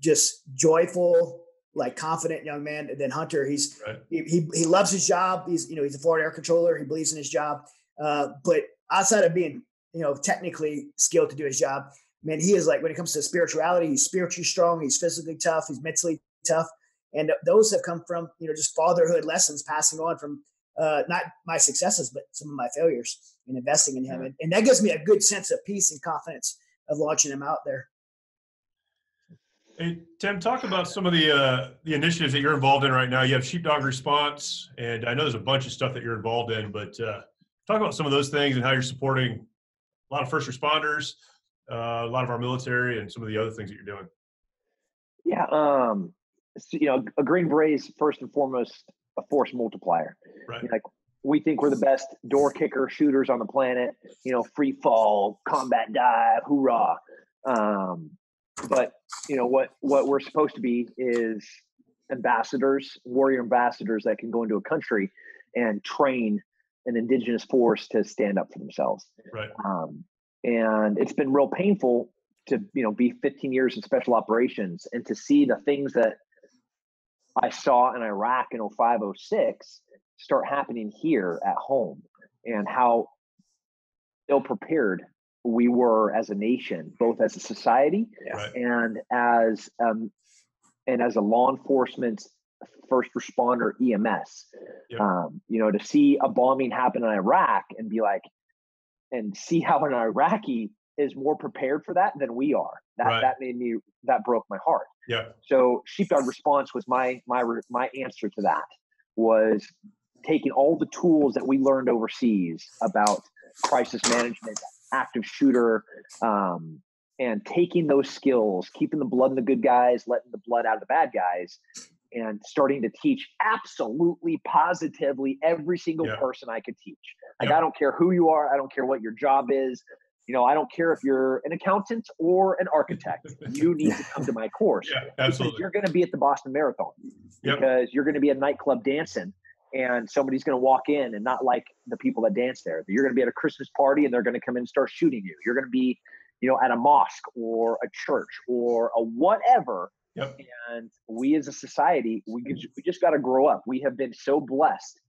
just joyful, like confident young man than Hunter. He's right. he, he, he loves his job. He's you know he's a forward air controller. He believes in his job. Uh, but outside of being you know technically skilled to do his job, man, he is like when it comes to spirituality, he's spiritually strong. He's physically tough. He's mentally tough. And those have come from you know just fatherhood lessons passing on from uh, not my successes, but some of my failures in investing in him. And, and that gives me a good sense of peace and confidence of launching him out there. Hey, Tim, talk about some of the uh, the initiatives that you're involved in right now. You have Sheepdog Response, and I know there's a bunch of stuff that you're involved in, but uh, talk about some of those things and how you're supporting a lot of first responders, uh, a lot of our military, and some of the other things that you're doing. Yeah, um, so, you know, a Green Beret is first and foremost a force multiplier. Right. Like we think we're the best door kicker shooters on the planet. You know, free fall, combat dive, hoorah. Um, but you know what what we're supposed to be is ambassadors, warrior ambassadors that can go into a country and train an indigenous force to stand up for themselves. Right. Um, and it's been real painful to you know be 15 years in special operations and to see the things that I saw in Iraq in 0506 start happening here at home and how ill prepared we were as a nation, both as a society right. and as um, and as a law enforcement first responder EMS. Yep. Um, you know, to see a bombing happen in Iraq and be like, and see how an Iraqi is more prepared for that than we are. That right. that made me that broke my heart. Yeah. So sheepdog response was my my my answer to that was taking all the tools that we learned overseas about crisis management, active shooter, um, and taking those skills, keeping the blood in the good guys, letting the blood out of the bad guys, and starting to teach absolutely positively every single yeah. person I could teach. Like, I don't care who you are, I don't care what your job is. You know, I don't care if you're an accountant or an architect. you need to come to my course. Yeah, absolutely. You're going to be at the Boston Marathon yep. because you're going to be at a nightclub dancing and somebody's going to walk in and not like the people that dance there. You're going to be at a Christmas party and they're going to come in and start shooting you. You're going to be, you know, at a mosque or a church or a whatever. Yep. And we as a society, we, we just got to grow up. We have been so blessed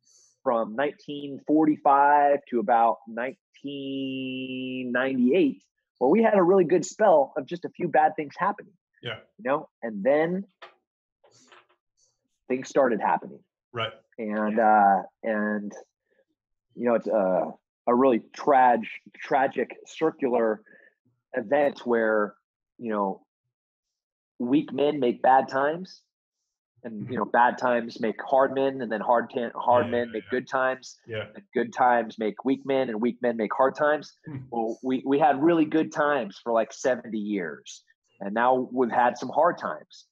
from 1945 to about 1998 where we had a really good spell of just a few bad things happening. Yeah. You know, and then things started happening. Right and uh, and you know it's a a really trag tragic circular event where you know weak men make bad times and you know mm-hmm. bad times make hard men and then hard ta- hard yeah, men make yeah. good times yeah and good times make weak men and weak men make hard times hmm. well we we had really good times for like 70 years and now we've had some hard times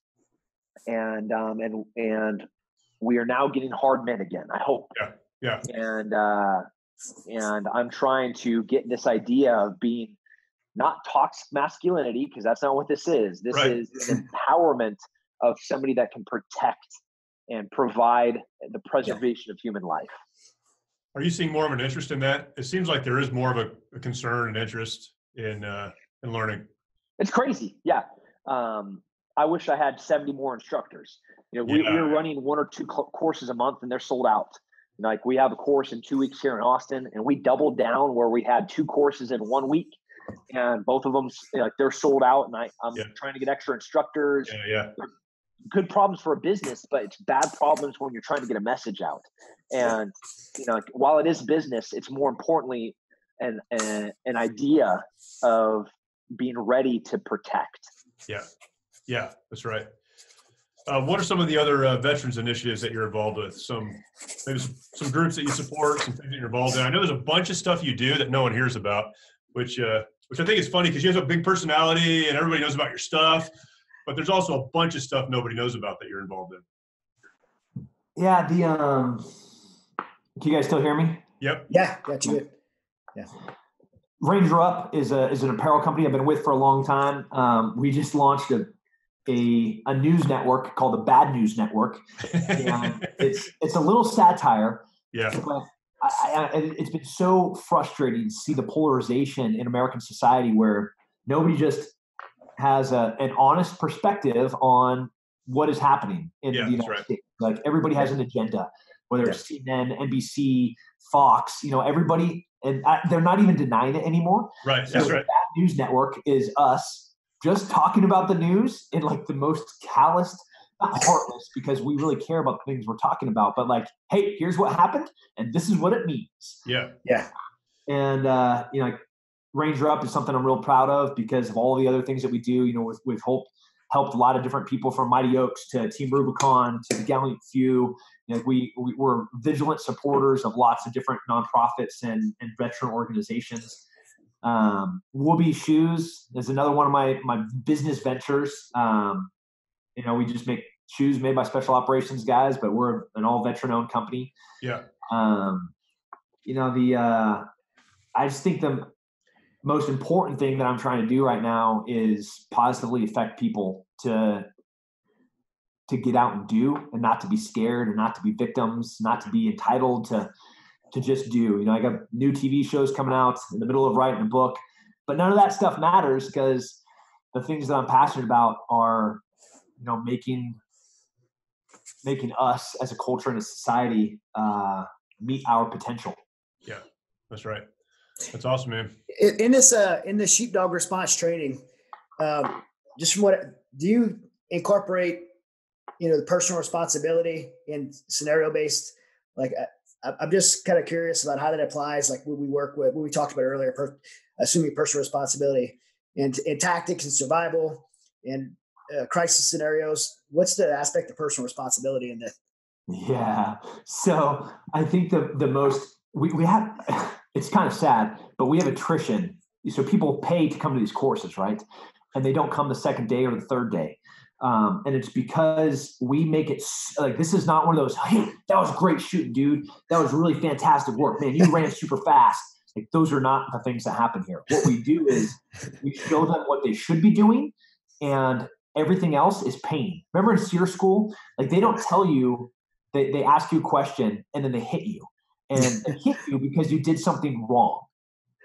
and um and and we are now getting hard men again. I hope. Yeah. Yeah. And uh, and I'm trying to get this idea of being not toxic masculinity because that's not what this is. This right. is empowerment of somebody that can protect and provide the preservation yeah. of human life. Are you seeing more of an interest in that? It seems like there is more of a, a concern and interest in uh, in learning. It's crazy. Yeah. Um, I wish I had 70 more instructors. You know, we, yeah. we're running one or two courses a month and they're sold out. Like we have a course in two weeks here in Austin, and we doubled down where we had two courses in one week, and both of them like they're sold out. And I, I'm yeah. trying to get extra instructors. Yeah, yeah. They're, good problems for a business, but it's bad problems when you're trying to get a message out. And you know, like, while it is business, it's more importantly an an, an idea of being ready to protect. Yeah, yeah, that's right. Uh, what are some of the other uh, veterans initiatives that you're involved with? Some maybe some, some, groups that you support, some things that you're involved in. I know there's a bunch of stuff you do that no one hears about, which uh, which I think is funny because you have a big personality and everybody knows about your stuff, but there's also a bunch of stuff nobody knows about that you're involved in. Yeah, the um, can you guys still hear me? Yep. Yeah, got you. Yeah. Ranger Up is a is an apparel company I've been with for a long time. Um, we just launched a a, a news network called the Bad News Network. And it's it's a little satire. Yeah. But I, I, it's been so frustrating to see the polarization in American society where nobody just has a, an honest perspective on what is happening in yeah, the United right. States. Like everybody has an agenda, whether it's CNN, NBC, Fox, you know, everybody, and I, they're not even denying it anymore. Right. So That's the right. Bad News Network is us just talking about the news in like the most calloused, not heartless, because we really care about the things we're talking about, but like, hey, here's what happened, and this is what it means. Yeah. Yeah. And uh, you know, like, Ranger Up is something I'm real proud of because of all the other things that we do. You know, with with Hope helped a lot of different people from Mighty Oaks to Team Rubicon to the Gallant Few. You know, we, we we're vigilant supporters of lots of different nonprofits and and veteran organizations. Um, Whoopee Shoes is another one of my my business ventures. Um, you know, we just make shoes made by special operations guys, but we're an all veteran owned company. Yeah. Um, you know, the uh, I just think the most important thing that I'm trying to do right now is positively affect people to to get out and do and not to be scared and not to be victims, not to be entitled to to just do. You know, I got new TV shows coming out in the middle of writing a book, but none of that stuff matters because the things that I'm passionate about are, you know, making making us as a culture and a society uh, meet our potential. Yeah, that's right. That's awesome, man. In, in this uh in the sheepdog response training, um, just from what do you incorporate, you know, the personal responsibility in scenario based? Like, I, I'm just kind of curious about how that applies. Like, when we work with what we talked about earlier, per, assuming personal responsibility and in tactics and survival and uh, crisis scenarios. What's the aspect of personal responsibility in this? Yeah. So I think the the most we, we have it's kind of sad, but we have attrition. So people pay to come to these courses, right? And they don't come the second day or the third day. Um, and it's because we make it like this is not one of those, hey, that was great shooting, dude. That was really fantastic work. Man, you ran super fast. Like those are not the things that happen here. What we do is we show them what they should be doing and everything else is pain. Remember in SERE school, like they don't tell you they, they ask you a question and then they hit you and they hit you because you did something wrong.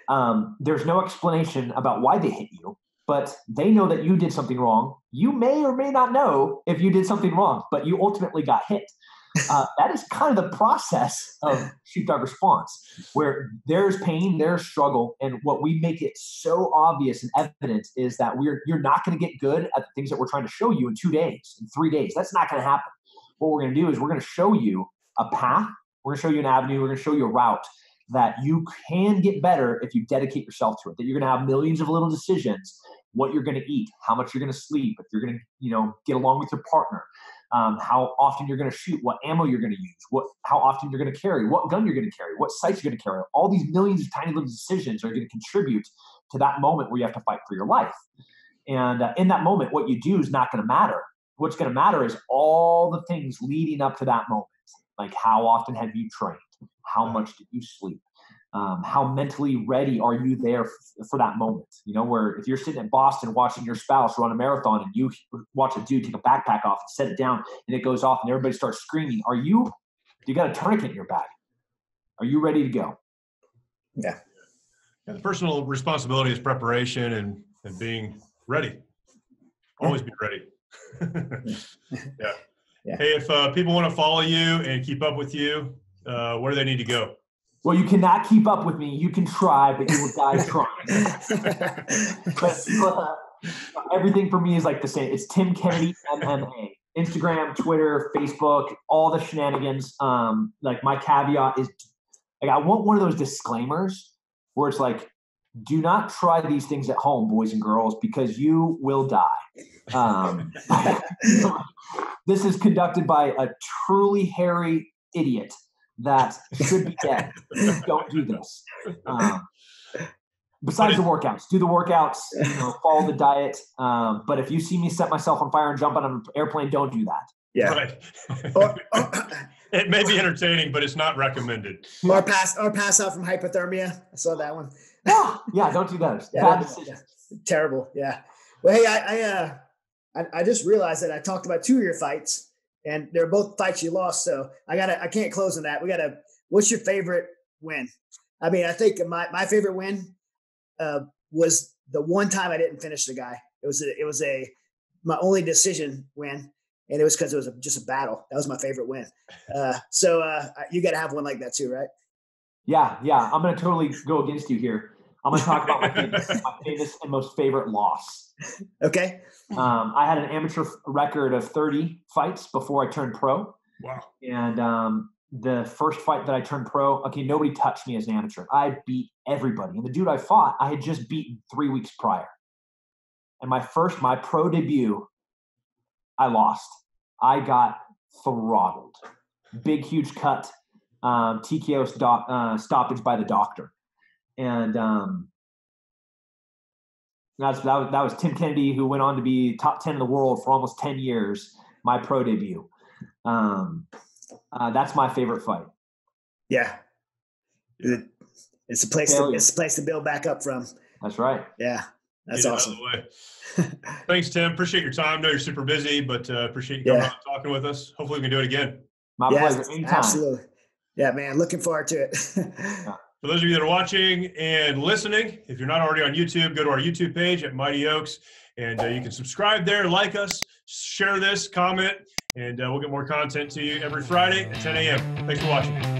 Um, there's no explanation about why they hit you, but they know that you did something wrong. You may or may not know if you did something wrong, but you ultimately got hit. Uh, that is kind of the process of sheepdog response, where there's pain, there's struggle, and what we make it so obvious and evident is that we're you're not going to get good at the things that we're trying to show you in two days, in three days. That's not going to happen. What we're going to do is we're going to show you a path. We're going to show you an avenue. We're going to show you a route that you can get better if you dedicate yourself to it. That you're going to have millions of little decisions: what you're going to eat, how much you're going to sleep, if you're going to you know get along with your partner um, how often you're going to shoot, what ammo you're going to use, what how often you're going to carry, what gun you're going to carry, what sights you're going to carry. All these millions of tiny little decisions are going to contribute to that moment where you have to fight for your life. And uh, in that moment, what you do is not going to matter. What's going to matter is all the things leading up to that moment. Like how often have you trained? How much did you sleep? Um, how mentally ready are you there f- for that moment? You know, where if you're sitting in Boston watching your spouse run a marathon and you watch a dude take a backpack off and set it down and it goes off and everybody starts screaming, are you, you got a tourniquet in your bag? Are you ready to go? Yeah. yeah the personal responsibility is preparation and, and being ready. Always be ready. yeah. Yeah. Hey, if uh, people want to follow you and keep up with you, uh, where do they need to go? Well, you cannot keep up with me. You can try, but you will die trying. but uh, everything for me is like the same. It's Tim Kennedy MMA. Instagram, Twitter, Facebook, all the shenanigans. Um, like my caveat is, like I want one of those disclaimers where it's like, do not try these things at home, boys and girls, because you will die. Um, this is conducted by a truly hairy idiot that should be dead. Don't do this. Um, besides the workouts, do the workouts, you know, follow the diet. Um, but if you see me set myself on fire and jump on an airplane, don't do that. Yeah. Right. Or, or, it may be entertaining, but it's not recommended. or pass or pass out from hypothermia. I saw that one. Yeah, yeah, don't do those. Yeah, Bad that- decisions. yeah. Terrible. Yeah. Well, hey, I I, uh, I I just realized that I talked about two of your fights, and they're both fights you lost. So I gotta I can't close on that. We gotta. What's your favorite win? I mean, I think my my favorite win uh, was the one time I didn't finish the guy. It was a, it was a my only decision win, and it was because it was a, just a battle. That was my favorite win. Uh, so uh, you got to have one like that too, right? Yeah, yeah. I'm gonna totally go against you here. I'm gonna talk about my famous, my famous and most favorite loss. Okay. Um, I had an amateur record of 30 fights before I turned pro. Wow. And um, the first fight that I turned pro, okay, nobody touched me as an amateur. I beat everybody. And the dude I fought, I had just beaten three weeks prior. And my first, my pro debut, I lost. I got throttled. Big, huge cut, um, TKO stop, uh, stoppage by the doctor. And um, that's, that, was, that was Tim Kennedy, who went on to be top 10 in the world for almost 10 years, my pro debut. Um, uh, that's my favorite fight. Yeah. It's a place. To, it's a place to build back up from. That's right. Yeah, that's Get it out of awesome. way. Thanks, Tim. Appreciate your time. know you're super busy, but uh, appreciate you coming Yeah. on and talking with us. Hopefully, we can do it again. My yes, pleasure. Anytime. absolutely. Yeah, man. Looking forward to it. For those of you that are watching and listening, if you're not already on YouTube, go to our YouTube page at Mighty Oaks, and uh, you can subscribe there, like us, share this, comment, and uh, we'll get more content to you every Friday at 10 a.m. Thanks for watching.